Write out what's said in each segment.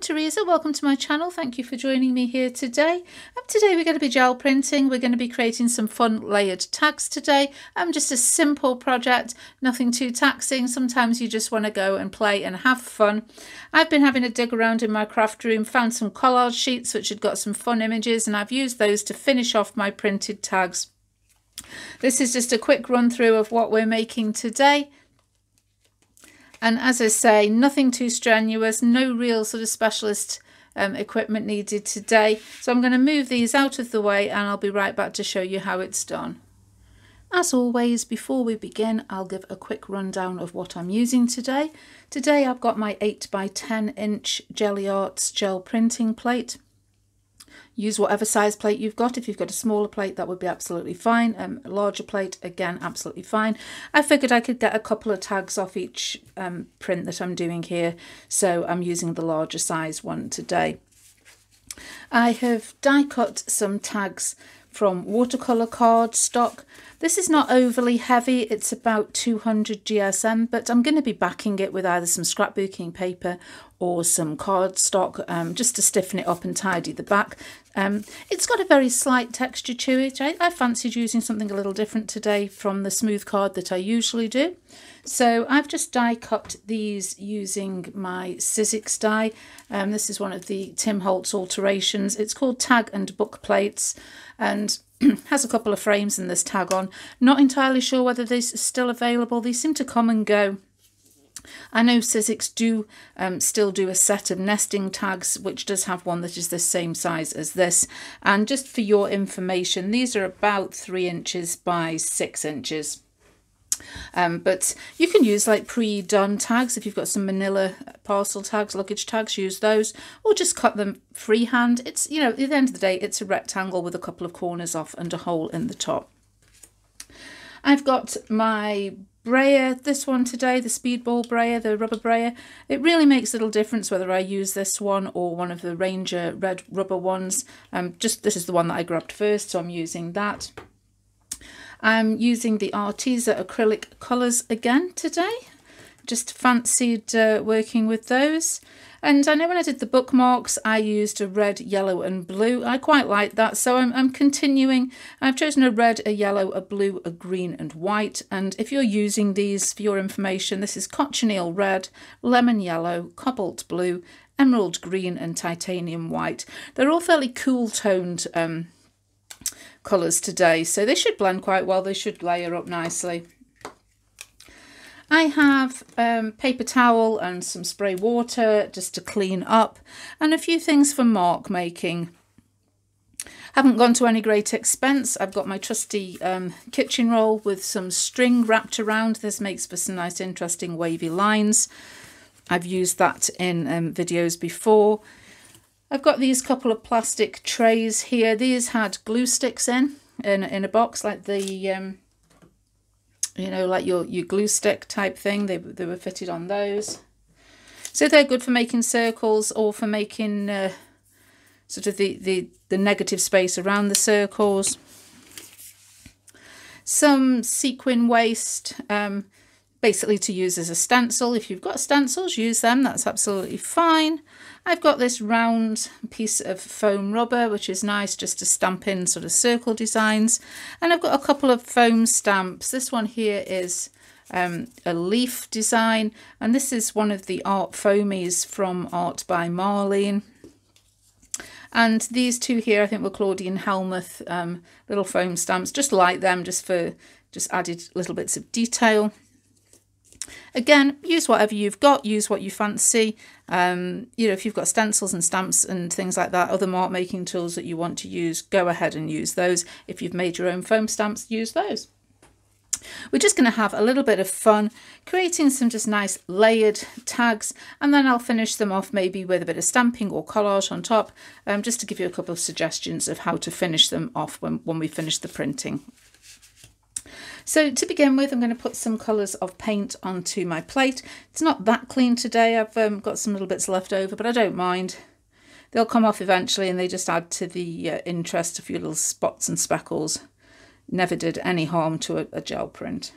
I'm Teresa, welcome to my channel. Thank you for joining me here today. Um, today we're going to be gel printing. We're going to be creating some fun layered tags today. Um, just a simple project, nothing too taxing. Sometimes you just want to go and play and have fun. I've been having a dig around in my craft room, found some collage sheets which had got some fun images and I've used those to finish off my printed tags. This is just a quick run through of what we're making today. And as I say, nothing too strenuous, no real sort of specialist um, equipment needed today. So I'm going to move these out of the way and I'll be right back to show you how it's done. As always, before we begin, I'll give a quick rundown of what I'm using today. Today I've got my 8 by 10 inch Gelli Arts gel printing plate. Use whatever size plate you've got. If you've got a smaller plate, that would be absolutely fine. Um, a larger plate, again, absolutely fine. I figured I could get a couple of tags off each um, print that I'm doing here, so I'm using the larger size one today. I have die cut some tags from watercolour card stock. This is not overly heavy, it's about 200 GSM, but I'm going to be backing it with either some scrapbooking paper or some cardstock um, just to stiffen it up and tidy the back. Um, it's got a very slight texture to it. I, I fancied using something a little different today from the smooth card that I usually do. So I've just die cut these using my Sizzix die. Um, this is one of the Tim Holtz alterations. It's called Tag and Book Plates and has a couple of frames and this tag on. Not entirely sure whether these are still available. These seem to come and go. I know Sizzix do um, still do a set of nesting tags, which does have one that is the same size as this. And just for your information, these are about three inches by six inches. Um, but you can use like pre-done tags if you've got some manila parcel tags, luggage tags, use those, or just cut them freehand. It's, you know, at the end of the day, it's a rectangle with a couple of corners off and a hole in the top. I've got my brayer, this one today, the Speedball brayer, the rubber brayer. It really makes little difference whether I use this one or one of the Ranger red rubber ones. Um, just This is the one that I grabbed first, so I'm using that. I'm using the Arteza acrylic colours again today. Just fancied uh, working with those. And I know when I did the bookmarks, I used a red, yellow and blue. I quite like that, so I'm, I'm continuing. I've chosen a red, a yellow, a blue, a green and white. And if you're using these for your information, this is cochineal red, lemon yellow, cobalt blue, emerald green and titanium white. They're all fairly cool toned um, colours today, so they should blend quite well. They should layer up nicely. I have um, paper towel and some spray water just to clean up and a few things for mark making. Haven't gone to any great expense. I've got my trusty um, kitchen roll with some string wrapped around. This makes for some nice interesting wavy lines. I've used that in um, videos before. I've got these couple of plastic trays here. These had glue sticks in, in, in a box like the um, you know, like your, your glue stick type thing. They, they were fitted on those. So they're good for making circles or for making uh, sort of the, the, the negative space around the circles. Some sequin waste, um, basically to use as a stencil. If you've got stencils, use them. That's absolutely fine. I've got this round piece of foam rubber, which is nice just to stamp in sort of circle designs. And I've got a couple of foam stamps. This one here is um, a leaf design, and this is one of the art foamies from Art by Marlene. And these two here, I think were Claudine Hellmuth um, little foam stamps, just like them, just for just added little bits of detail. Again, use whatever you've got, use what you fancy. Um, you know, if you've got stencils and stamps and things like that, other mark making tools that you want to use, go ahead and use those. If you've made your own foam stamps, use those. We're just going to have a little bit of fun creating some just nice layered tags and then I'll finish them off maybe with a bit of stamping or collage on top um, just to give you a couple of suggestions of how to finish them off when, when we finish the printing. So to begin with, I'm going to put some colours of paint onto my plate. It's not that clean today. I've um, got some little bits left over, but I don't mind. They'll come off eventually and they just add to the uh, interest, a few little spots and speckles. Never did any harm to a, a gel print.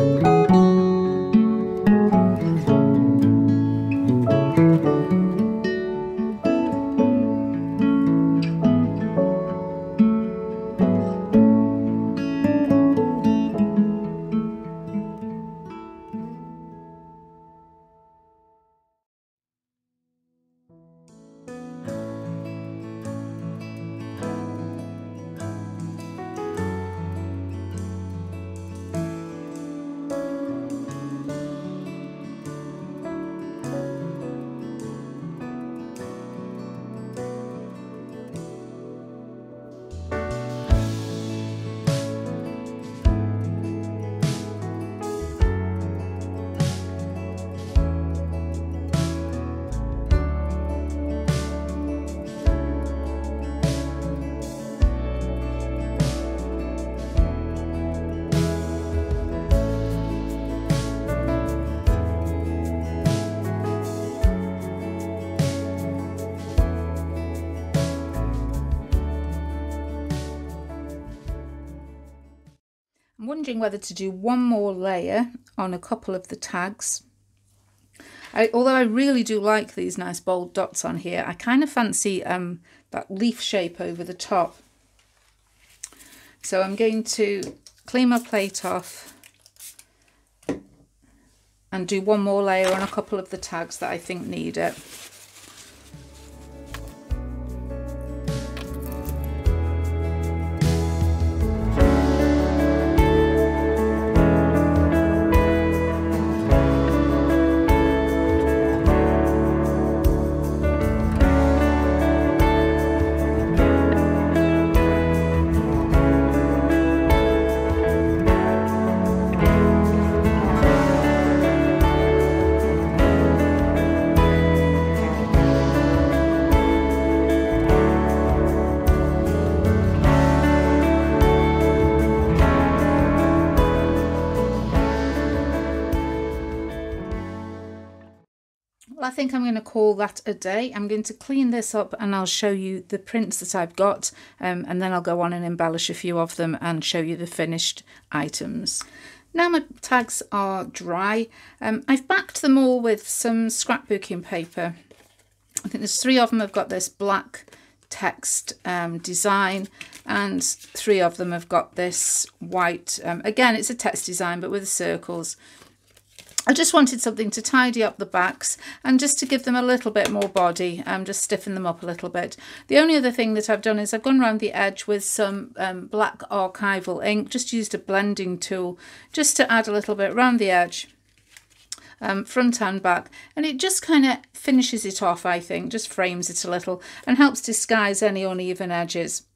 Música wondering whether to do one more layer on a couple of the tags. I, although I really do like these nice bold dots on here, I kind of fancy um, that leaf shape over the top. So I'm going to clean my plate off and do one more layer on a couple of the tags that I think need it. Think I'm going to call that a day. I'm going to clean this up and I'll show you the prints that I've got um, and then I'll go on and embellish a few of them and show you the finished items. Now my tags are dry. Um, I've backed them all with some scrapbooking paper. I think there's three of them have got this black text um, design and three of them have got this white, um, again it's a text design but with circles I just wanted something to tidy up the backs and just to give them a little bit more body and um, just stiffen them up a little bit. The only other thing that I've done is I've gone around the edge with some um, black archival ink, just used a blending tool just to add a little bit around the edge. Um, front and back and it just kind of finishes it off I think just frames it a little and helps disguise any uneven edges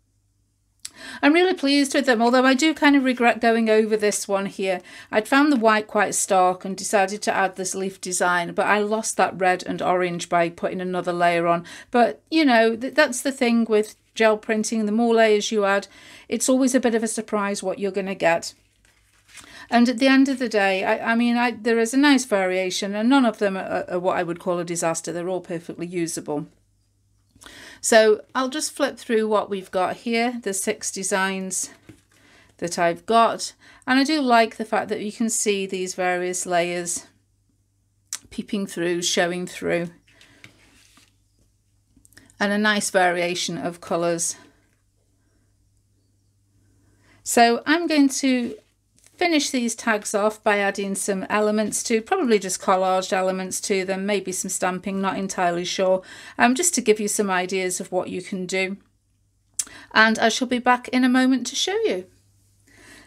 I'm really pleased with them, although I do kind of regret going over this one here. I'd found the white quite stark and decided to add this leaf design, but I lost that red and orange by putting another layer on. But, you know, th that's the thing with gel printing. The more layers you add, it's always a bit of a surprise what you're going to get. And at the end of the day, I, I mean, I, there is a nice variation and none of them are, are what I would call a disaster. They're all perfectly usable. So I'll just flip through what we've got here, the six designs that I've got. And I do like the fact that you can see these various layers peeping through, showing through. And a nice variation of colours. So I'm going to finish these tags off by adding some elements to, probably just collaged elements to them, maybe some stamping, not entirely sure, um, just to give you some ideas of what you can do. And I shall be back in a moment to show you.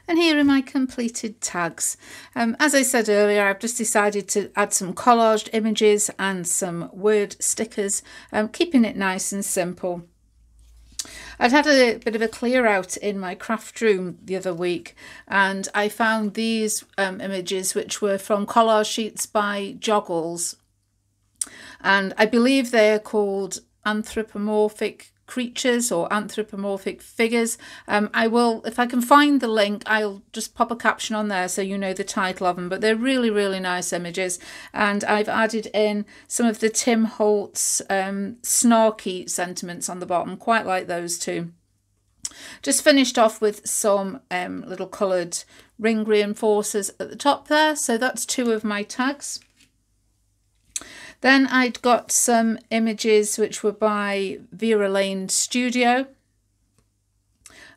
And here are my completed tags. Um, as I said earlier, I've just decided to add some collaged images and some word stickers, um, keeping it nice and simple. I'd had a bit of a clear out in my craft room the other week and I found these um, images which were from collage sheets by Joggles. And I believe they're called anthropomorphic creatures or anthropomorphic figures. Um, I will, if I can find the link, I'll just pop a caption on there so you know the title of them. But they're really, really nice images. And I've added in some of the Tim Holtz um, snarky sentiments on the bottom, quite like those too. Just finished off with some um, little coloured ring reinforcers at the top there. So that's two of my tags. Then I'd got some images which were by Vera Lane Studio.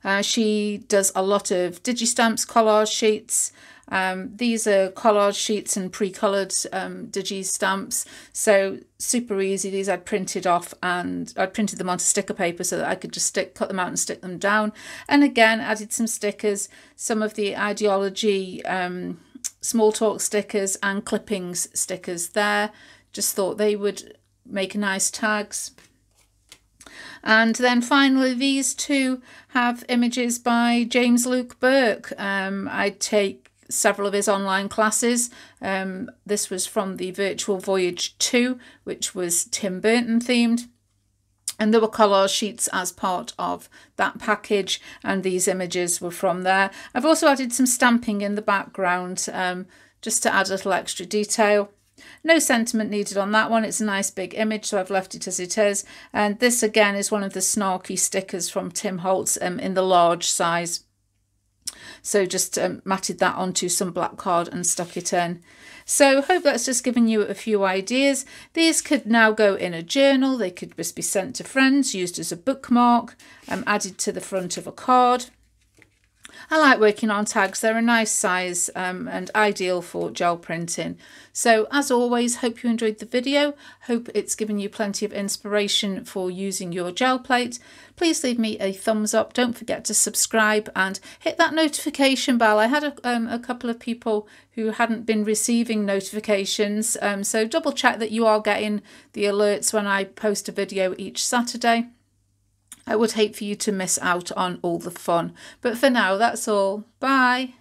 Uh, she does a lot of digistamps, collage sheets. Um, these are collage sheets and pre-coloured um, digi stamps, so super easy. These I'd printed off and I'd printed them onto sticker paper so that I could just stick, cut them out and stick them down. And again, added some stickers, some of the Idea-ology um, small talk stickers and clippings stickers there. Just thought they would make nice tags. And then finally, these two have images by James Luke Burke. Um, I take several of his online classes. Um, this was from the Virtual Voyage 2, which was Tim Burton themed. And there were collage sheets as part of that package, and these images were from there. I've also added some stamping in the background um, just to add a little extra detail. No sentiment needed on that one. It's a nice big image, so I've left it as it is. And this again is one of the snarky stickers from Tim Holtz um, in the large size. So just um, matted that onto some black card and stuck it in. So hope that's just given you a few ideas. These could now go in a journal. They could just be sent to friends, used as a bookmark, um, added to the front of a card. I like working on tags. They're a nice size um, and ideal for gel printing. So as always, hope you enjoyed the video. Hope it's given you plenty of inspiration for using your gel plate. Please leave me a thumbs up. Don't forget to subscribe and hit that notification bell. I had a, um, a couple of people who hadn't been receiving notifications. Um, so double check that you are getting the alerts when I post a video each Saturday. I would hate for you to miss out on all the fun. But for now, that's all. Bye.